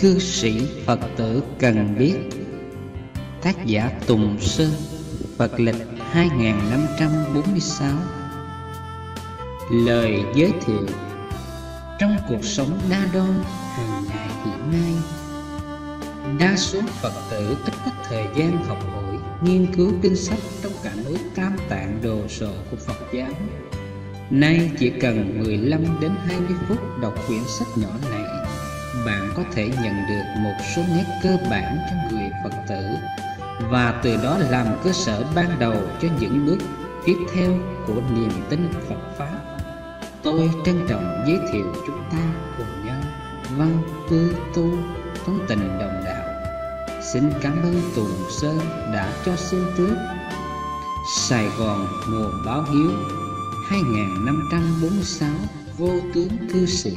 Cư sĩ Phật tử cần biết. Tác giả Tùng Sơn Phật lịch 2546 Lời giới thiệu. Trong cuộc sống đa đoan hàng ngày hiện nay, Đa số Phật tử ít có thời gian học hỏi, Nghiên cứu kinh sách trong cả núi tam tạng đồ sộ của Phật giáo. Nay chỉ cần 15 đến 20 phút đọc quyển sách nhỏ này bạn có thể nhận được một số nét cơ bản cho người Phật tử và từ đó làm cơ sở ban đầu cho những bước tiếp theo của niềm tin Phật Pháp. Tôi trân trọng giới thiệu chúng ta cùng nhau văn tư tu tốn tình đồng đạo. Xin cảm ơn Tùng Sơn đã cho xin trước Sài Gòn mùa báo hiếu 2546 vô tướng cư sĩ